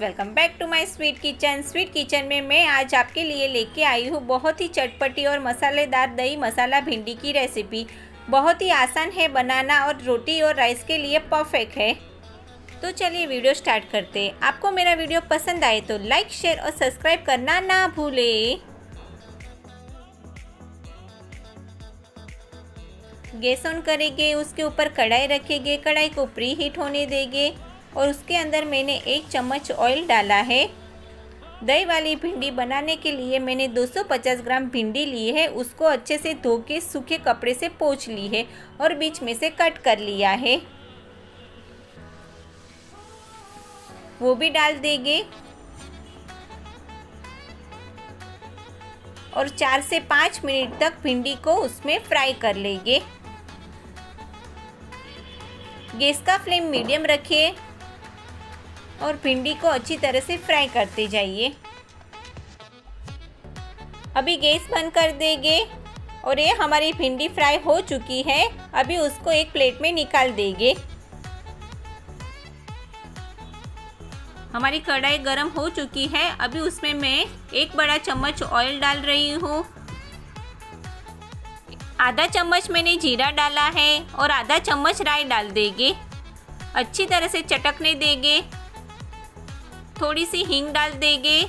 Welcome back to my sweet kitchen sweet kitchen में मैं आज आपके लिए लेके आई हूँ बहुत ही चटपटी और मसालेदार दही मसाला भिंडी की रेसिपी बहुत ही आसान है बनाना और रोटी और राइस के लिए परफेक्ट है। तो चलिए वीडियो स्टार्ट करते हैं। आपको मेरा वीडियो पसंद आए तो लाइक शेयर और सब्सक्राइब करना ना भूलें। गैस ऑन करेंगे, उसके ऊपर कढ़ाई रखेंगे, कढ़ाई को प्री हीट होने देंगे। और उसके अंदर मैंने एक चम्मच ऑयल डाला है। दही वाली भिंडी बनाने के लिए मैंने 250 ग्राम भिंडी ली है। उसको अच्छे से धो के सूखे कपड़े से पोंछ ली है और बीच में से कट कर लिया है। वो भी डाल देंगे। और चार से पाँच मिनट तक भिंडी को उसमें फ्राई कर लेंगे। गैस का फ्लेम मीडियम रखिए और भिंडी को अच्छी तरह से फ्राई करते जाइए। अभी गैस बंद कर देंगे और ये हमारी भिंडी फ्राई हो चुकी है। अभी उसको एक प्लेट में निकाल देंगे। हमारी कढ़ाई गरम हो चुकी है। अभी उसमें मैं एक बड़ा चम्मच ऑयल डाल रही हूँ। आधा चम्मच मैंने जीरा डाला है और आधा चम्मच राई डाल देंगे। अच्छी तरह से चटकने देंगे। थोड़ी सी हींग डाल देंगे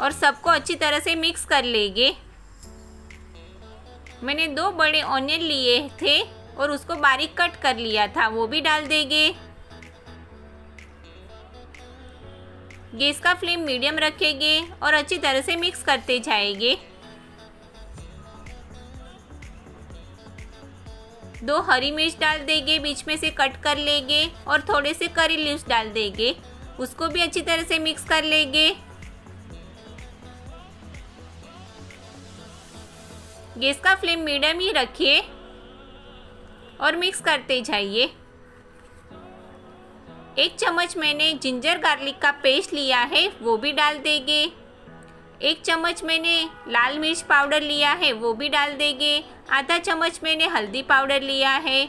और सबको अच्छी तरह से मिक्स कर लेंगे। मैंने दो बड़े ऑनियन लिए थे और उसको बारीक कट कर लिया था, वो भी डाल देंगे। गैस का फ्लेम मीडियम रखेंगे और अच्छी तरह से मिक्स करते जाएँगे। दो हरी मिर्च डाल देंगे, बीच में से कट कर लेंगे और थोड़े से करी लीव्स डाल देंगे। उसको भी अच्छी तरह से मिक्स कर लेंगे। गैस का फ्लेम मीडियम ही रखिए और मिक्स करते जाइए। एक चम्मच मैंने जिंजर गार्लिक का पेस्ट लिया है, वो भी डाल देंगे। एक चम्मच मैंने लाल मिर्च पाउडर लिया है, वो भी डाल देंगे। आधा चम्मच मैंने हल्दी पाउडर लिया है।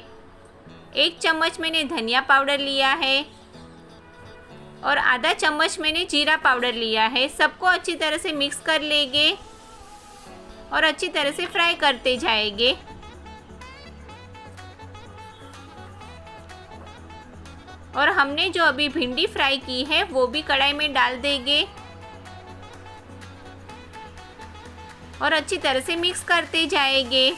एक चम्मच मैंने धनिया पाउडर लिया है। और आधा चम्मच मैंने जीरा पाउडर लिया है। सबको अच्छी तरह से मिक्स कर लेंगे और अच्छी तरह से फ्राई करते जाएँगे। और हमने जो अभी भिंडी फ्राई की है, वो भी कढ़ाई में डाल देंगे। और अच्छी तरह से मिक्स करते जाएँगे।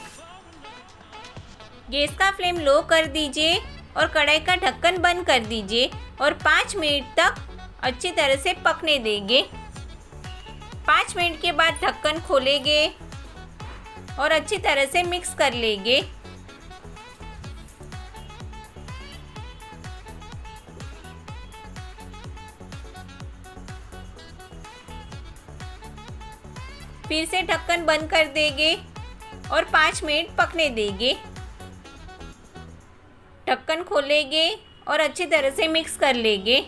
गैस का फ्लेम लो कर दीजिए। और कढ़ाई का ढक्कन बंद कर दीजिए और पाँच मिनट तक अच्छी तरह से पकने देंगे। पाँच मिनट के बाद ढक्कन खोलेंगे और अच्छी तरह से मिक्स कर लेंगे। फिर से ढक्कन बंद कर देंगे और पाँच मिनट पकने देंगे। ढक्कन खोलेंगे और अच्छी तरह से मिक्स कर लेंगे।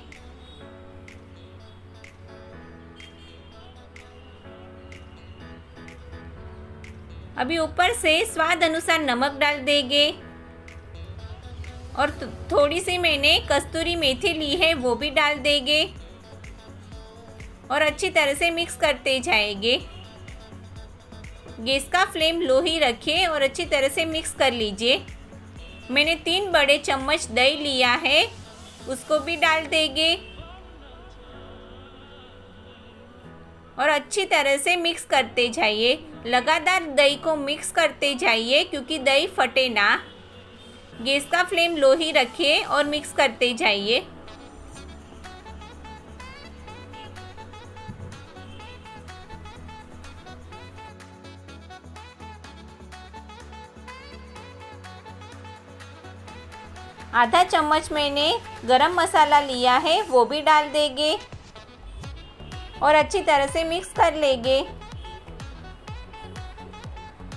अभी ऊपर से स्वाद अनुसार नमक डाल देंगे। और थोड़ी सी मैंने कस्तूरी मेथी ली है, वो भी डाल देंगे। और अच्छी तरह से मिक्स करते जाएँगे। गैस का फ्लेम लो ही रखिए और अच्छी तरह से मिक्स कर लीजिए। मैंने तीन बड़े चम्मच दही लिया है, उसको भी डाल देंगे। और अच्छी तरह से मिक्स करते जाइए। लगातार दही को मिक्स करते जाइए, क्योंकि दही फटे ना। गैस का फ्लेम लो ही रखिए और मिक्स करते जाइए। आधा चम्मच मैंने गरम मसाला लिया है, वो भी डाल देंगे। और अच्छी तरह से मिक्स कर लेंगे।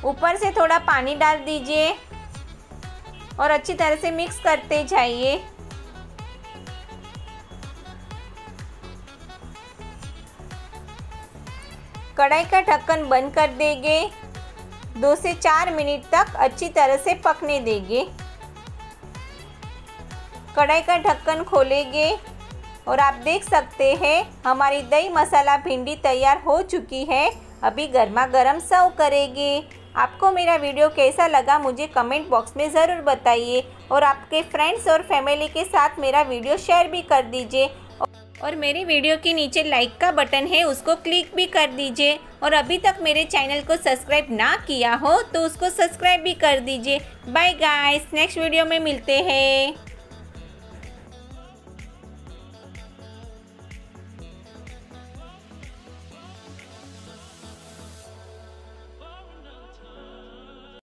ऊपर से थोड़ा पानी डाल दीजिए और अच्छी तरह से मिक्स करते जाइए। कढ़ाई का ढक्कन बंद कर देंगे। दो से चार मिनट तक अच्छी तरह से पकने देंगे। कढ़ाई का ढक्कन खोलेंगे और आप देख सकते हैं, हमारी दही मसाला भिंडी तैयार हो चुकी है। अभी गर्मा गर्म सर्व करेंगे। आपको मेरा वीडियो कैसा लगा मुझे कमेंट बॉक्स में ज़रूर बताइए और आपके फ्रेंड्स और फैमिली के साथ मेरा वीडियो शेयर भी कर दीजिए। और मेरी वीडियो के नीचे लाइक का बटन है, उसको क्लिक भी कर दीजिए। और अभी तक मेरे चैनल को सब्सक्राइब ना किया हो तो उसको सब्सक्राइब भी कर दीजिए। बाय गाइस, नेक्स्ट वीडियो में मिलते हैं।